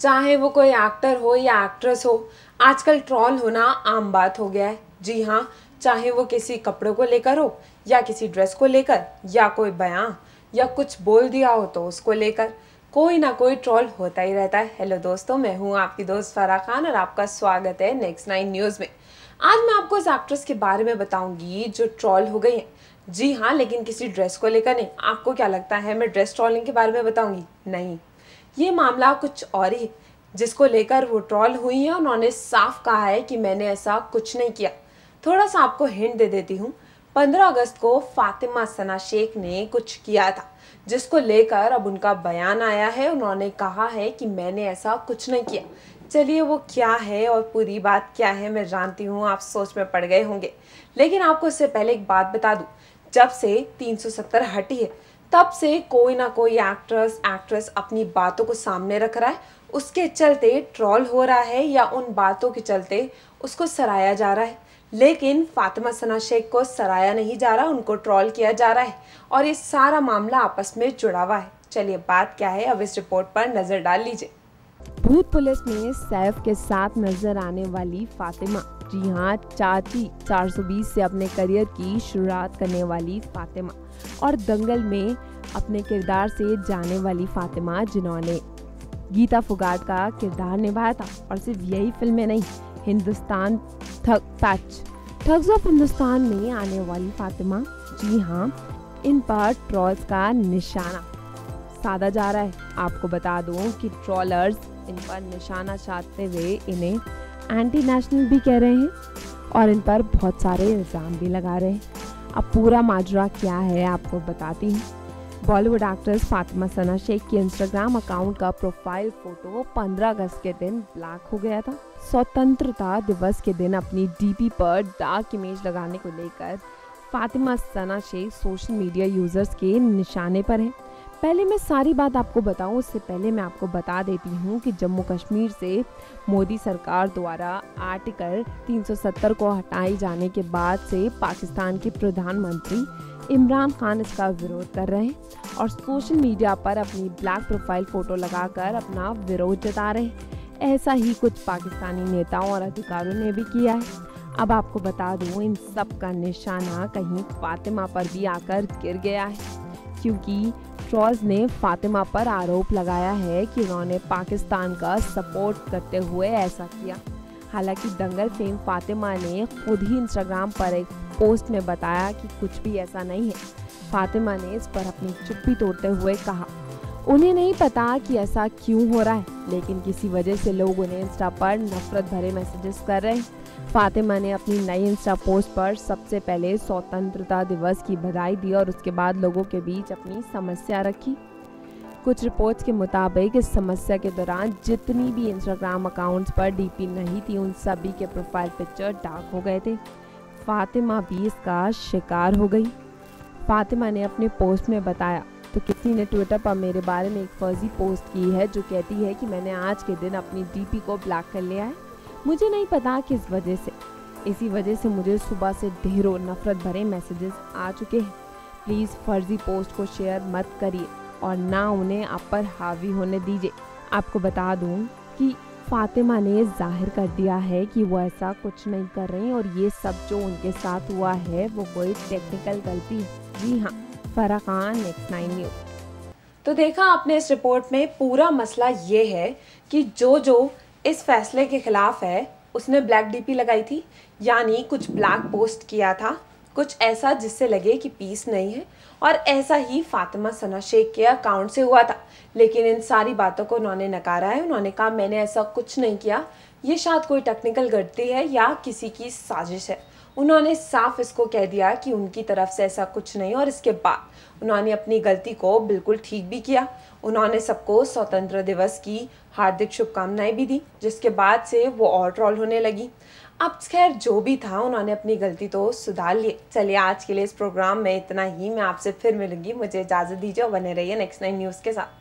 चाहे वो कोई एक्टर हो या एक्ट्रेस हो, आजकल ट्रॉल होना आम बात हो गया है। जी हाँ चाहे वो किसी कपड़ों को लेकर हो, या किसी ड्रेस को लेकर, या कोई बयां, या कुछ बोल दिया हो तो उसको लेकर, कोई ना कोई ट्रॉल होता ही रहता है। हेलो दोस्तों, मैं हूँ आपकी दोस्त फरा खान और आपका स्वागत है नेक्स्ट नाइन न्यूज़ में। आज मैं आपको उस एक्ट्रेस के बारे में बताऊँगी जो ट्रॉल हो गई है। जी हाँ लेकिन किसी ड्रेस को लेकर नहीं। आपको क्या लगता है, मैं ड्रेस ट्रॉलिंग के बारे में बताऊँगी? नहीं। ये मामला कुछ और ही, जिसको लेकर वो ट्रॉल हुई है उन्होंने साफ़ कहा है कि मैंने ऐसा कुछ नहीं किया। थोड़ा सा आपको हिंट दे देती हूँ। पंद्रह अगस्त को फातिमा सना शेख ने कुछ किया था, जिसको लेकर अब उनका बयान आया है। उन्होंने कहा है कि मैंने ऐसा कुछ नहीं किया। चलिए वो क्या है और पूरी बात क्या है मैं जानती हूँ, आप सोच में पड़ गए होंगे। लेकिन आपको इससे पहले एक बात बता दूँ। जब से 370 हटी है तब से कोई ना कोई एक्ट्रेस एक्ट्रेस अपनी बातों को सामने रख रहा है। उसके चलते ट्रॉल हो रहा है या उन बातों के चलते उसको सराया जा रहा है। लेकिन फातिमा सना शेख को सराया नहीं जा रहा, उनको ट्रॉल किया जा रहा है और ये सारा मामला आपस में जुड़ा हुआ है। चलिए बात क्या है, अब इस रिपोर्ट पर नज़र डाल लीजिए। भूत पुलिस में सैफ के साथ नज़र आने वाली फातिमा। जी हाँ चाची 420 से अपने करियर की शुरुआत करने वाली फातिमा और दंगल में अपने किरदार से जाने वाली फातिमा जिन्होंने गीता फुगाट का किरदार निभाया था। और सिर्फ़ यही फ़िल्म नहीं, हिंदुस्तान थक टच ठग्स ऑफ़ हिंदुस्तान में आने वाली फातिमा, जी हाँ इन पर ट्रॉल्स का निशाना साधा जा रहा है। आपको बता दूँ कि ट्रॉलर्स इन पर निशाना साधते हुए इन्हें एंटी नेशनल भी कह रहे हैं और इन पर बहुत सारे इल्ज़ाम भी लगा रहे हैं। अब पूरा माजरा क्या है, आपको बताती हूँ। बॉलीवुड एक्ट्रेस फातिमा सना शेख के इंस्टाग्राम अकाउंट का प्रोफ़ाइल फ़ोटो 15 अगस्त के दिन ब्लैक हो गया था। स्वतंत्रता दिवस के दिन अपनी डीपी पर डार्क इमेज लगाने को लेकर Fatima Sana Shaikh social media users के निशाने पर हैं। पहले मैं सारी बात आपको बताऊँ, उससे पहले मैं आपको बता देती हूँ कि जम्मू कश्मीर से मोदी सरकार द्वारा आर्टिकल 370 को हटाए जाने के बाद से पाकिस्तान के प्रधानमंत्री इमरान खान इसका विरोध कर रहे हैं और सोशल मीडिया पर अपनी ब्लैक प्रोफ़ाइल फ़ोटो लगाकर अपना विरोध जता रहे हैं। ऐसा ही कुछ पाकिस्तानी नेताओं और अधिकारियों ने भी किया है। अब आपको बता दूँ, इन सब का निशाना कहीं फातिमा पर भी आकर गिर गया है, क्योंकि ट्रॉल्स ने फातिमा पर आरोप लगाया है कि उन्होंने पाकिस्तान का सपोर्ट करते हुए ऐसा किया। हालाँकि दंगल फेम फातिमा ने खुद ही इंस्टाग्राम पर एक पोस्ट में बताया कि कुछ भी ऐसा नहीं है। फातिमा ने इस पर अपनी चुप्पी तोड़ते हुए कहा, उन्हें नहीं पता कि ऐसा क्यों हो रहा है, लेकिन किसी वजह से लोग उन्हें इंस्टा पर नफरत भरे मैसेजेस कर रहे हैं। फातिमा ने अपनी नई इंस्टा पोस्ट पर सबसे पहले स्वतंत्रता दिवस की बधाई दी और उसके बाद लोगों के बीच अपनी समस्या रखी। कुछ रिपोर्ट्स के मुताबिक इस समस्या के दौरान जितनी भी इंस्टाग्राम अकाउंट्स पर डीपी नहीं थी, उन सभी के प्रोफ़ाइल पिक्चर डार्क हो गए थे। फातिमा भी इसका शिकार हो गई। फातिमा ने अपने पोस्ट में बताया तो किसी ने ट्विटर पर मेरे बारे में एक फर्जी पोस्ट की है जो कहती है कि मैंने आज के दिन अपनी डीपी को ब्लॉक कर लिया है। मुझे नहीं पता किस वजह से। इसी वजह से मुझे सुबह से ढेरों नफरत भरे मैसेजेस आ चुके हैं। प्लीज़ फर्जी पोस्ट को शेयर मत करिए और ना उन्हें आप पर हावी होने दीजिए। आपको बता दूँ कि फातिमा ने ज़ाहिर कर दिया है कि वो ऐसा कुछ नहीं कर रही और ये सब जो उनके साथ हुआ है, वो कोई टेक्निकल गलती है। जी हाँ Farah Khan next nine news तो देखा आपने इस रिपोर्ट में पूरा मसला ये है कि जो जो इस फैसले के खिलाफ है, उसने ब्लैक डीपी लगाई थी, यानी कुछ ब्लैक पोस्ट किया था, कुछ ऐसा जिससे लगे कि पीस नहीं है, और ऐसा ही फातिमा सना शेख के अकाउंट से हुआ था। लेकिन इन सारी बातों को उन्होंने नकारा है, उन्होंने कहा, मैंने ऐसा कुछ नहीं किया, ये शायद कोई टेक्निकल गलती है या किसी की साजिश है। उन्होंने साफ़ इसको कह दिया कि उनकी तरफ़ से ऐसा कुछ नहीं और इसके बाद उन्होंने अपनी गलती को बिल्कुल ठीक भी किया। उन्होंने सबको स्वतंत्र दिवस की हार्दिक शुभकामनाएँ भी दी, जिसके बाद से वो और ट्रॉल होने लगी। अब खैर, जो भी था, उन्होंने अपनी गलती तो सुधार ली। चलिए, आज के लिए इस प्रोग्राम में इतना ही। मैं आपसे फिर मिलूँगी। मुझे इजाज़त दीजिए और बने रहिए नेक्स्ट नाइन न्यूज़ के साथ।